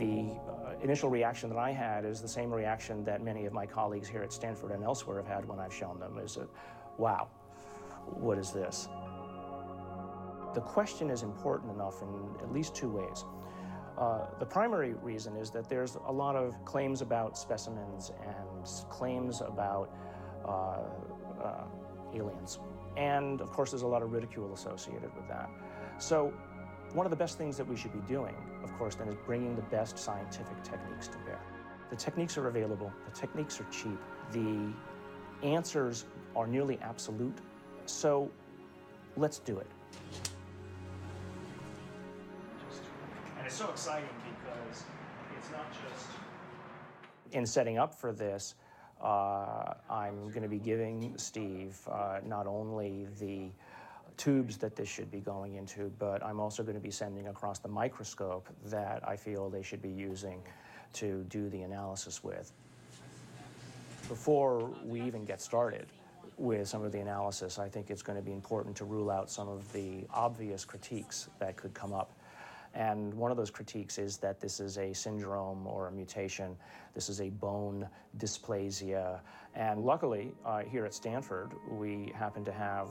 The uh, initial reaction that I had is the same reaction that many of my colleagues here at Stanford and elsewhere have had when I've shown them is that, wow, what is this? The question is important enough in at least two ways. Uh, the primary reason is that there's a lot of claims about specimens and claims about uh, uh, aliens. And of course, there's a lot of ridicule associated with that. So, one of the best things that we should be doing, of course, then is bringing the best scientific techniques to bear. The techniques are available, the techniques are cheap, the answers are nearly absolute. So, let's do it. And it's so exciting because it's not just. In setting up for this, uh, I'm going to be giving Steve uh, not only the tubes that this should be going into, but I'm also going to be sending across the microscope that I feel they should be using to do the analysis with. Before we even get started with some of the analysis, I think it's going to be important to rule out some of the obvious critiques that could come up and one of those critiques is that this is a syndrome or a mutation. This is a bone dysplasia. And luckily, uh, here at Stanford, we happen to have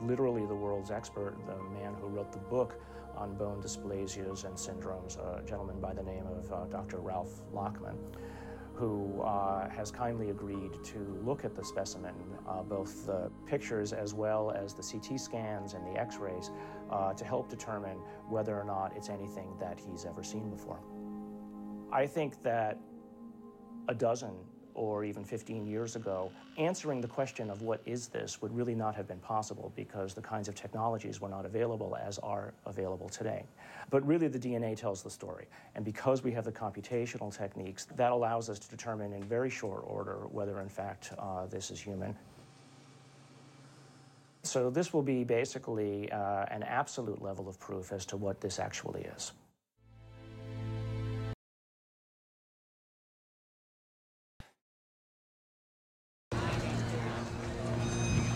literally the world's expert, the man who wrote the book on bone dysplasias and syndromes, a gentleman by the name of uh, Dr. Ralph Lachman who uh, has kindly agreed to look at the specimen, uh, both the pictures as well as the CT scans and the x-rays, uh, to help determine whether or not it's anything that he's ever seen before. I think that a dozen or even 15 years ago, answering the question of what is this would really not have been possible because the kinds of technologies were not available as are available today. But really, the DNA tells the story. And because we have the computational techniques, that allows us to determine in very short order whether, in fact, uh, this is human. So, this will be basically uh, an absolute level of proof as to what this actually is.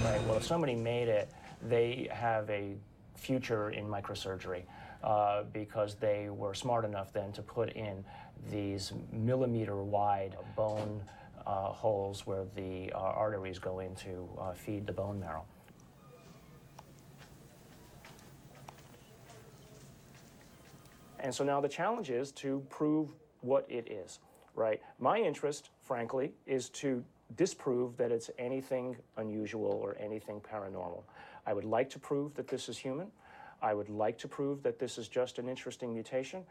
Right, well, if somebody made it, they have a future in microsurgery uh, because they were smart enough then to put in these millimeter wide bone uh, holes where the uh, arteries go in to uh, feed the bone marrow. And so now the challenge is to prove what it is, right? My interest, frankly, is to disprove that it's anything unusual or anything paranormal. I would like to prove that this is human. I would like to prove that this is just an interesting mutation,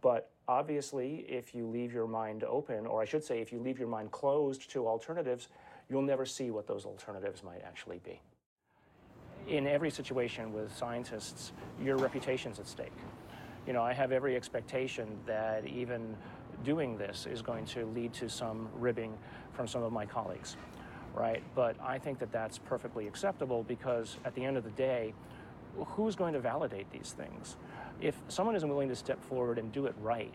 but obviously, if you leave your mind open, or I should say, if you leave your mind closed to alternatives, you'll never see what those alternatives might actually be. In every situation with scientists, your reputation's at stake. You know, I have every expectation that even doing this is going to lead to some ribbing from some of my colleagues, right? But I think that that's perfectly acceptable because at the end of the day, who's going to validate these things? If someone isn't willing to step forward and do it right,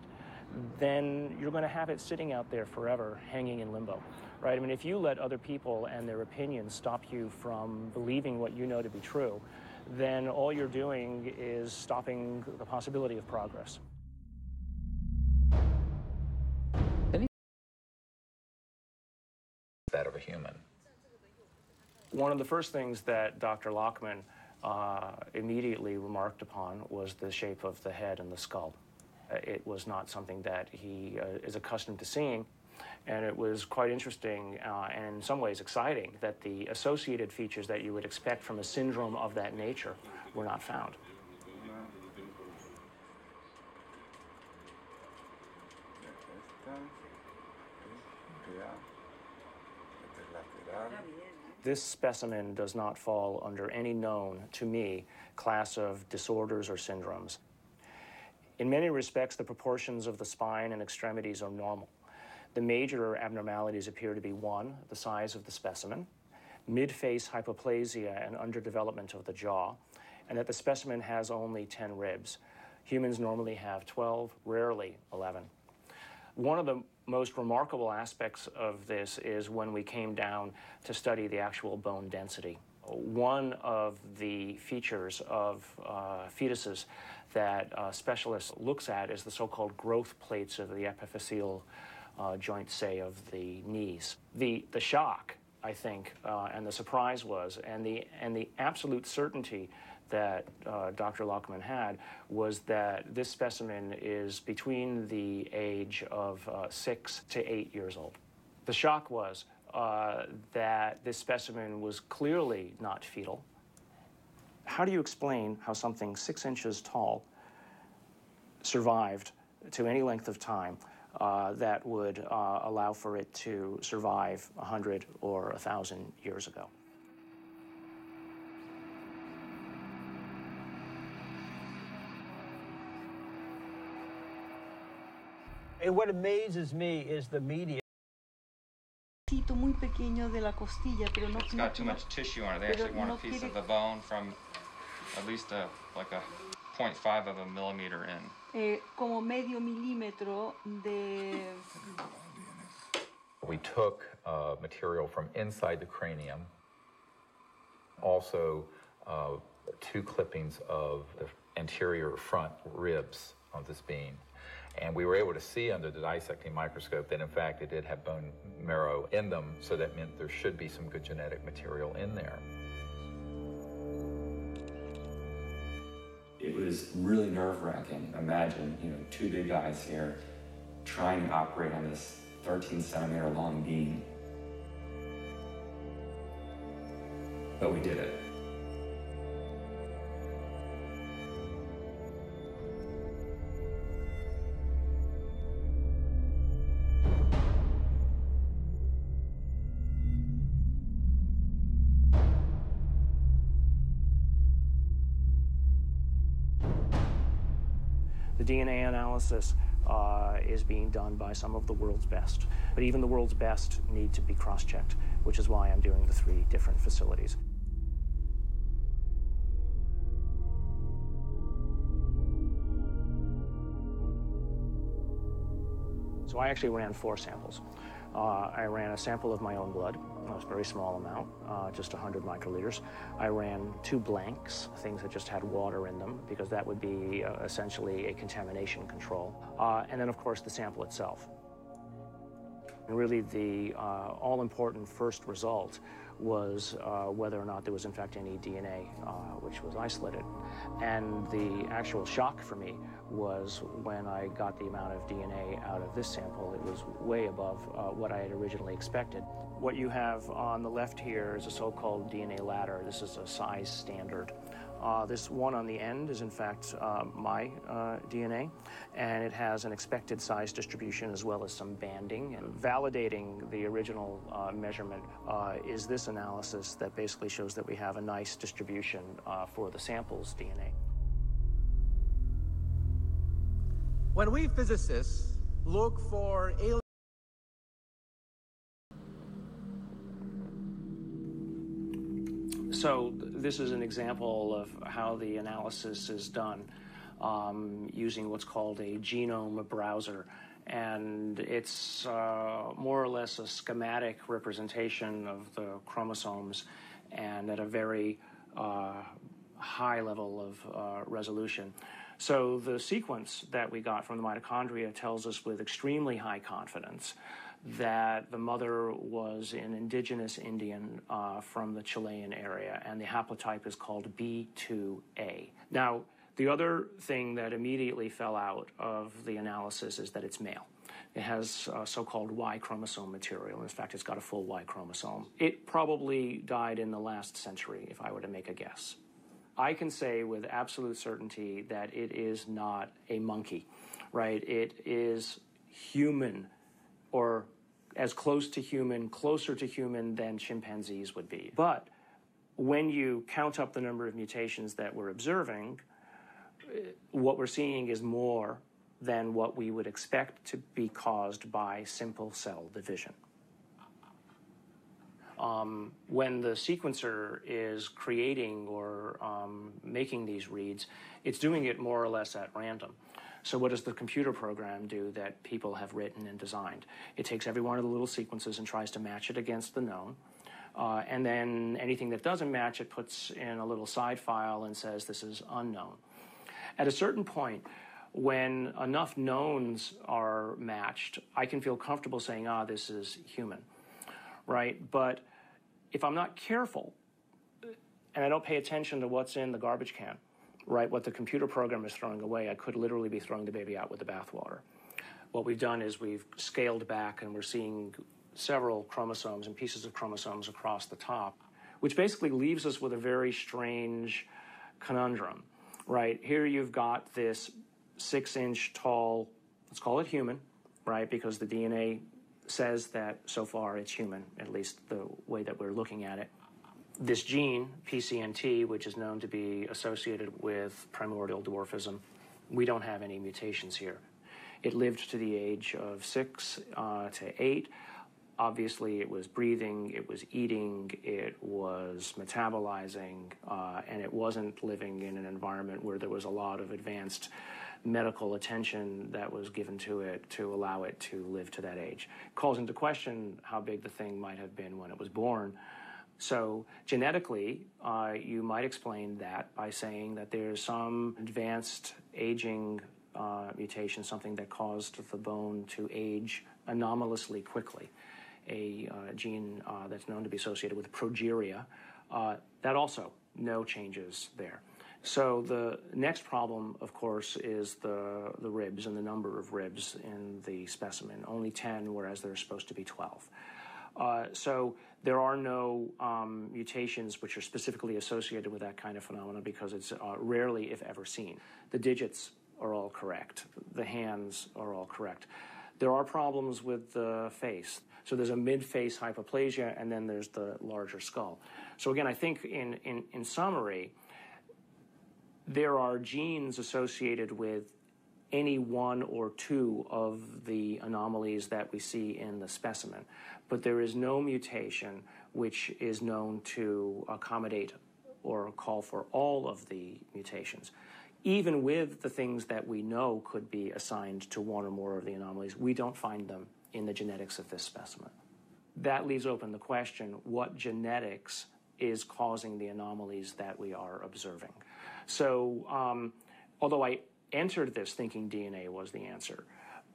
then you're going to have it sitting out there forever, hanging in limbo, right? I mean, if you let other people and their opinions stop you from believing what you know to be true, then all you're doing is stopping the possibility of progress. that of a human. One of the first things that Dr. Lachman uh, immediately remarked upon was the shape of the head and the skull. Uh, it was not something that he uh, is accustomed to seeing, and it was quite interesting uh, and in some ways exciting that the associated features that you would expect from a syndrome of that nature were not found. This specimen does not fall under any known, to me, class of disorders or syndromes. In many respects, the proportions of the spine and extremities are normal. The major abnormalities appear to be one, the size of the specimen, mid face hypoplasia and underdevelopment of the jaw, and that the specimen has only 10 ribs. Humans normally have 12, rarely 11. One of the most remarkable aspects of this is when we came down to study the actual bone density One of the features of uh, fetuses that a specialist looks at is the so-called growth plates of the epiphyseal uh, joint, say, of the knees. The, the shock, I think, uh, and the surprise was, and the, and the absolute certainty that uh, Dr. Lachman had was that this specimen is between the age of uh, six to eight years old. The shock was uh, that this specimen was clearly not fetal. How do you explain how something six inches tall survived to any length of time uh, that would uh, allow for it to survive 100 or 1,000 years ago? And what amazes me is the media. muy pequeño de la costilla, pero no It's got too much tissue on it. They actually want a piece of the bone from at least a like a 0.5 of a millimeter in. Eh, como medio milímetro de We took uh, material from inside the cranium, also uh, two clippings of the anterior front ribs of this being. And we were able to see under the dissecting microscope that, in fact, it did have bone marrow in them, so that meant there should be some good genetic material in there. It was really nerve wracking. Imagine, you know, two big guys here trying to operate on this 13 centimeter long beam. But we did it. The DNA analysis uh, is being done by some of the world's best, but even the world's best need to be cross checked, which is why I'm doing the three different facilities. So I actually ran four samples. Uh, I ran a sample of my own blood, it was a very small amount, uh, just 100 microliters. I ran two blanks, things that just had water in them, because that would be uh, essentially a contamination control. Uh, and then, of course, the sample itself. And really, the uh, all important first result was uh, whether or not there was, in fact, any DNA uh, which was isolated. And the actual shock for me was when I got the amount of DNA out of this sample, it was way above uh, what I had originally expected. What you have on the left here is a so called DNA ladder. This is a size standard. Uh, this one on the end is, in fact, uh, my uh, DNA, and it has an expected size distribution as well as some banding. And validating the original uh, measurement uh, is this analysis that basically shows that we have a nice distribution uh, for the sample's DNA. When we physicists look for alien So this is an example of how the analysis is done um, using what's called a genome browser. And it's uh, more or less a schematic representation of the chromosomes and at a very uh, high level of uh, resolution. So the sequence that we got from the mitochondria tells us with extremely high confidence that the mother was an indigenous Indian uh, from the Chilean area, and the haplotype is called B2A. Now, the other thing that immediately fell out of the analysis is that it's male. It has uh, so called Y chromosome material. In fact, it's got a full Y chromosome. It probably died in the last century, if I were to make a guess. I can say with absolute certainty that it is not a monkey, right? It is human or as close to human, closer to human than chimpanzees would be. But when you count up the number of mutations that we're observing, eh, what we're seeing is more than what we would expect to be caused by simple cell division. Um, when the sequencer is creating or um, making these reads, it's doing it more or less at random. So, what does the computer program do that people have written and designed? It takes every one of the little sequences and tries to match it against the known. Uh, and then anything that doesn't match, it puts in a little side file and says this is unknown. At a certain point, when enough knowns are matched, I can feel comfortable saying, ah, this is human, right? But if I'm not careful and I don't pay attention to what's in the garbage can, right, what the computer program is throwing away, I could literally be throwing the baby out with the bathwater. What we've done is we've scaled back and we're seeing several chromosomes and pieces of chromosomes across the top, which basically leaves us with a very strange conundrum, right? Here you've got this six inch tall, let's call it human, right? Because the DNA says that so far it's human, at least the way that we're looking at it. This gene, PCNT, which is known to be associated with primordial dwarfism, we don't have any mutations here. It lived to the age of six uh, to eight. Obviously, it was breathing, it was eating, it was metabolizing, uh, and it wasn't living in an environment where there was a lot of advanced medical attention that was given to it to allow it to live to that age. Calls into question how big the thing might have been when it was born. So, genetically, uh, you might explain that by saying that there's some advanced aging uh, mutation, something that caused the bone to age anomalously quickly, a uh, gene uh, that's known to be associated with progeria. Uh, that also, no changes there. So the next problem, of course, is the, the ribs and the number of ribs in the specimen. Only 10, whereas there's supposed to be 12. Uh, so there are no um, mutations which are specifically associated with that kind of phenomena because it's uh, rarely, if ever, seen. The digits are all correct. The hands are all correct. There are problems with the face. So there's a mid-face hypoplasia, and then there's the larger skull. So again, I think in, in, in summary, there are genes associated with any one or two of the anomalies that we see in the specimen, but there is no mutation which is known to accommodate or call for all of the mutations. Even with the things that we know could be assigned to one or more of the anomalies, we don't find them in the genetics of this specimen. That leaves open the question what genetics is causing the anomalies that we are observing? So, um, although I entered this thinking DNA was the answer,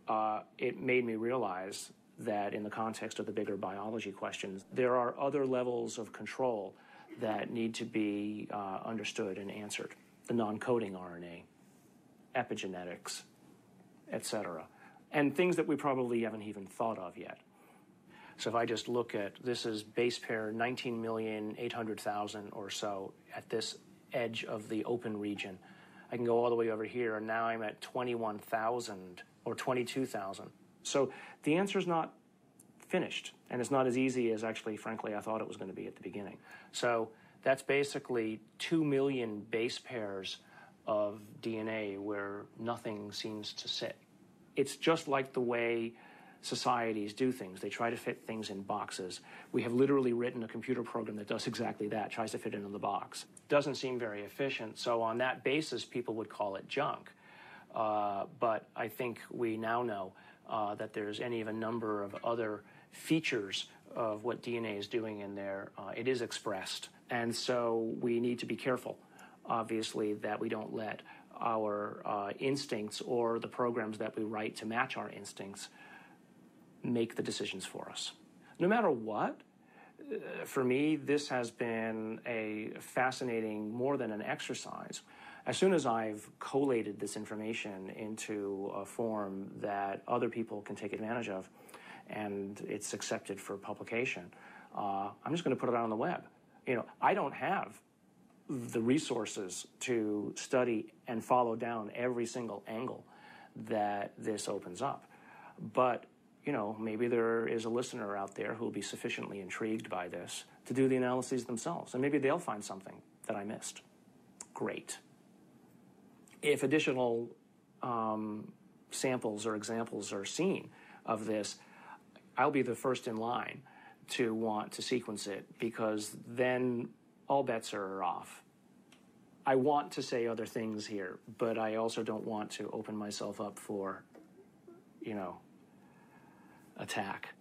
uh, it made me realize that in the context of the bigger biology questions, there are other levels of control that need to be uh, understood and answered. The non-coding RNA, epigenetics, etc., and things that we probably haven't even thought of yet. So if I just look at this is base pair 19,800,000 or so at this edge of the open region. I can go all the way over here, and now I'm at 21,000 or 22,000. So the answer is not finished, and it's not as easy as actually, frankly, I thought it was going to be at the beginning. So that's basically 2 million base pairs of DNA where nothing seems to sit. It's just like the way societies do things. They try to fit things in boxes. We have literally written a computer program that does exactly that, tries to fit it in the box. Doesn't seem very efficient. So, on that basis, people would call it junk. Uh, but I think we now know uh, that there's any of a number of other features of what DNA is doing in there. Uh, it is expressed. And so we need to be careful, obviously, that we don't let our uh, instincts or the programs that we write to match our instincts make the decisions for us. No matter what, uh, for me, this has been a fascinating, more than an exercise. As soon as I've collated this information into a form that other people can take advantage of and it's accepted for publication, uh, I'm just going to put it out on the web. You know, I don't have the resources to study and follow down every single angle that this opens up. But you know, maybe there is a listener out there who will be sufficiently intrigued by this to do the analyses themselves. And maybe they'll find something that I missed. Great. If additional um, samples or examples are seen of this, I'll be the first in line to want to sequence it because then all bets are off. I want to say other things here, but I also don't want to open myself up for, you know, attack.